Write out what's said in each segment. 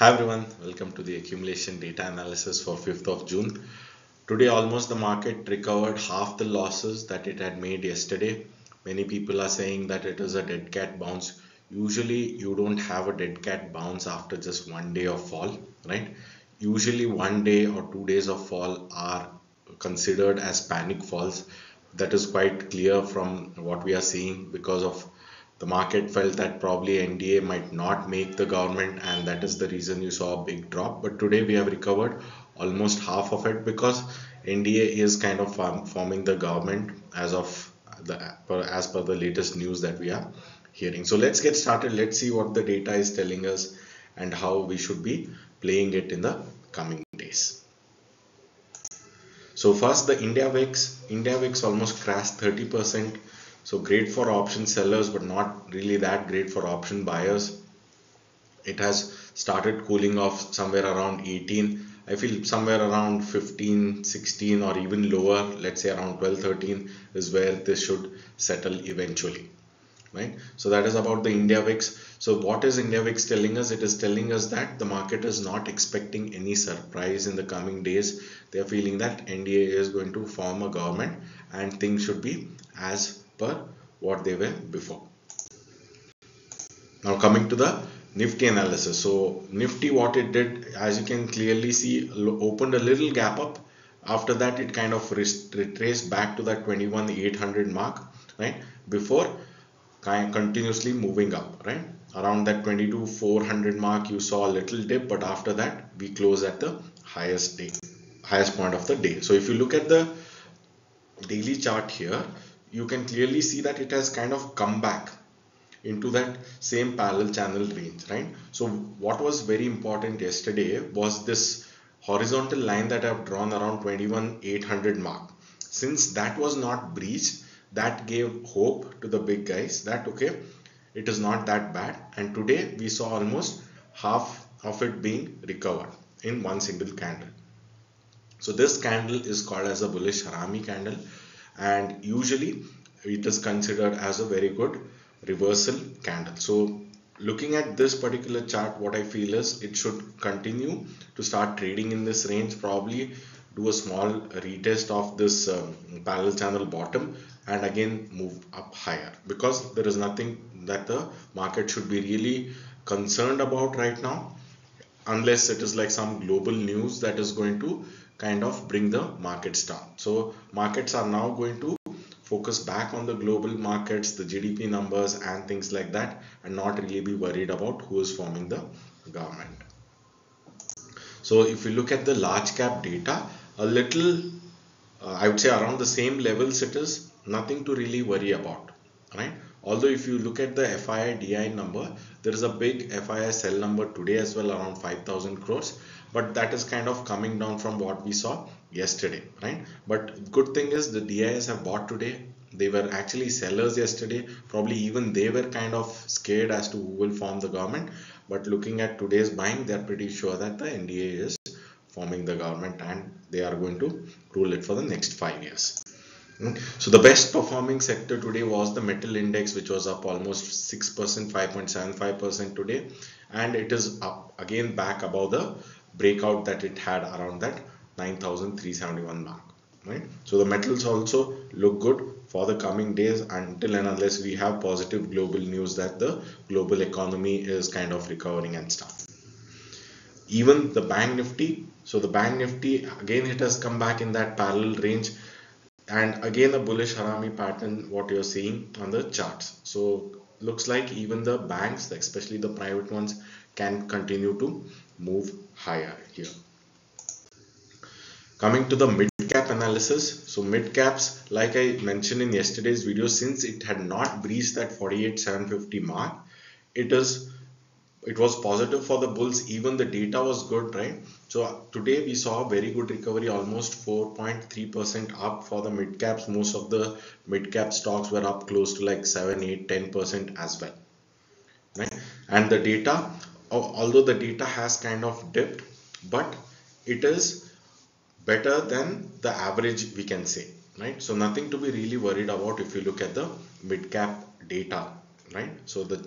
Hi everyone, welcome to the accumulation data analysis for 5th of June. Today almost the market recovered half the losses that it had made yesterday. Many people are saying that it is a dead cat bounce. Usually you don't have a dead cat bounce after just one day of fall, right? Usually one day or two days of fall are considered as panic falls. That is quite clear from what we are seeing because of the market felt that probably NDA might not make the government and that is the reason you saw a big drop. But today we have recovered almost half of it because NDA is kind of um, forming the government as of the as per the latest news that we are hearing. So let's get started. Let's see what the data is telling us and how we should be playing it in the coming days. So first the India VIX India VIX almost crashed 30 percent so great for option sellers but not really that great for option buyers. It has started cooling off somewhere around 18 I feel somewhere around 15 16 or even lower let's say around 12 13 is where this should settle eventually right? So that is about the India VIX so what is India VIX telling us? It is telling us that the market is not expecting any surprise in the coming days. They are feeling that NDA is going to form a government and things should be as per what they were before. Now coming to the Nifty analysis. So Nifty what it did as you can clearly see opened a little gap up. After that it kind of retraced back to that 21,800 mark right before kind continuously moving up right around that 22,400 mark you saw a little dip but after that we close at the highest day highest point of the day. So if you look at the daily chart here you can clearly see that it has kind of come back into that same parallel channel range right? So what was very important yesterday was this horizontal line that I've drawn around 21,800 mark. Since that was not breached that gave hope to the big guys that okay it is not that bad. And today we saw almost half of it being recovered in one single candle. So this candle is called as a bullish harami candle and usually it is considered as a very good reversal candle. So looking at this particular chart what I feel is it should continue to start trading in this range probably do a small retest of this um, parallel channel bottom and again move up higher. Because there is nothing that the market should be really concerned about right now unless it is like some global news that is going to kind of bring the markets down so markets are now going to focus back on the global markets the gdp numbers and things like that and not really be worried about who is forming the government. So if you look at the large cap data a little uh, i would say around the same levels it is nothing to really worry about right? Although if you look at the FII DI number there is a big FII sell number today as well around 5000 crores but that is kind of coming down from what we saw yesterday right? But good thing is the DIs have bought today. They were actually sellers yesterday. Probably even they were kind of scared as to who will form the government. But looking at today's buying they're pretty sure that the NDA is forming the government and they are going to rule it for the next five years. Hmm? So the best performing sector today was the metal index which was up almost 6% 5.75% today. And it is up again back above the breakout that it had around that 9371 mark right? So the metals also look good for the coming days. Until and unless we have positive global news that the global economy is kind of recovering and stuff. Even the bank nifty so the bank nifty again it has come back in that parallel range. And again a bullish harami pattern what you're seeing on the charts. So looks like even the banks especially the private ones can continue to move higher here. Coming to the mid cap analysis. So mid caps like i mentioned in yesterday's video since it had not breached that 48750 mark it is it was positive for the bulls. Even the data was good right? So today we saw a very good recovery almost 4.3 percent up for the mid caps most of the mid cap stocks were up close to like 7 8 10 percent as well right? And the data although the data has kind of dipped but it is better than the average we can say right? So nothing to be really worried about if you look at the mid cap data right? So the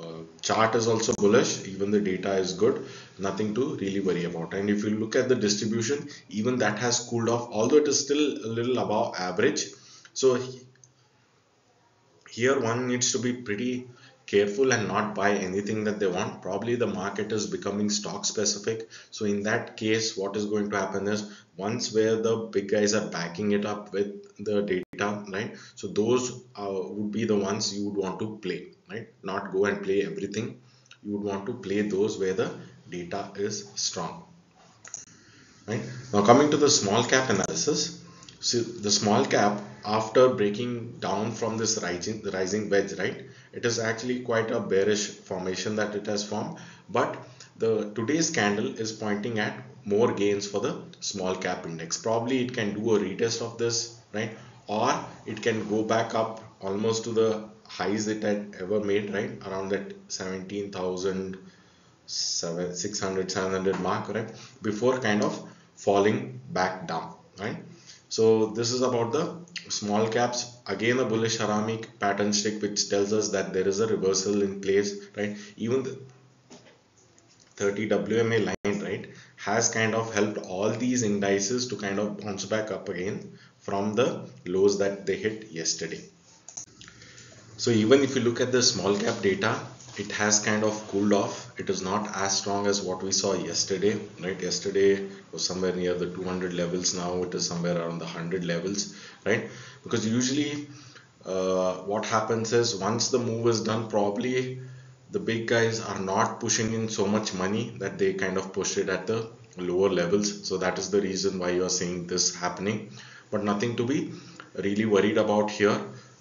uh, chart is also bullish even the data is good nothing to really worry about. And if you look at the distribution even that has cooled off although it is still a little above average. So here one needs to be pretty careful and not buy anything that they want. Probably the market is becoming stock specific. So in that case what is going to happen is once where the big guys are backing it up with the data right? So those uh, would be the ones you would want to play right? Not go and play everything. You would want to play those where the data is strong right? Now coming to the small cap analysis. So the small cap after breaking down from this rising rising wedge right it is actually quite a bearish formation that it has formed. But the today's candle is pointing at more gains for the small cap index. Probably it can do a retest of this right? Or it can go back up almost to the highs it had ever made right? Around that 17,600 700 mark right? Before kind of falling back down right? So this is about the small caps again a bullish Haramic pattern stick which tells us that there is a reversal in place right? Even the 30 WMA line right has kind of helped all these indices to kind of bounce back up again from the lows that they hit yesterday. So even if you look at the small cap data it has kind of cooled off. It is not as strong as what we saw yesterday right? Yesterday was somewhere near the 200 levels. Now it is somewhere around the 100 levels right? Because usually uh, what happens is once the move is done probably the big guys are not pushing in so much money that they kind of push it at the lower levels. So that is the reason why you are seeing this happening. But nothing to be really worried about here.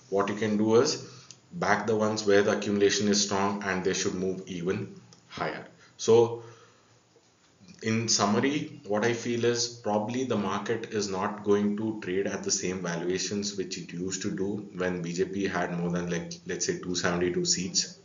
What you can do is back the ones where the accumulation is strong and they should move even higher. So in summary what i feel is probably the market is not going to trade at the same valuations which it used to do when bjp had more than like let's say 272 seats.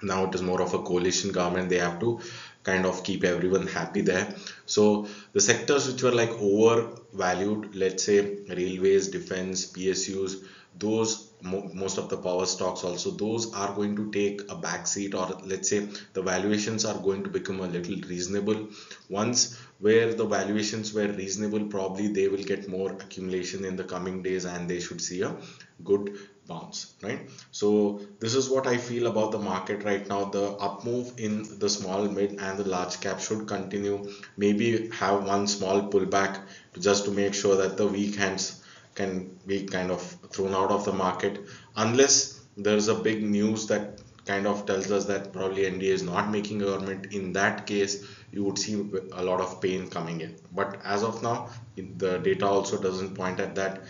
Now it is more of a coalition government. They have to kind of keep everyone happy there. So the sectors which were like overvalued let's say railways defense psus those mo most of the power stocks also those are going to take a back seat or let's say the valuations are going to become a little reasonable. Once where the valuations were reasonable probably they will get more accumulation in the coming days and they should see a good bounce right? So this is what i feel about the market right now. The up move in the small mid and the large cap should continue. Maybe have one small pullback just to make sure that the weak hands can be kind of thrown out of the market unless there's a big news that kind of tells us that probably NDA is not making a government. In that case, you would see a lot of pain coming in. But as of now, the data also doesn't point at that.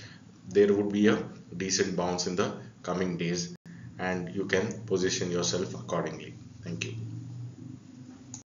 There would be a decent bounce in the coming days and you can position yourself accordingly. Thank you.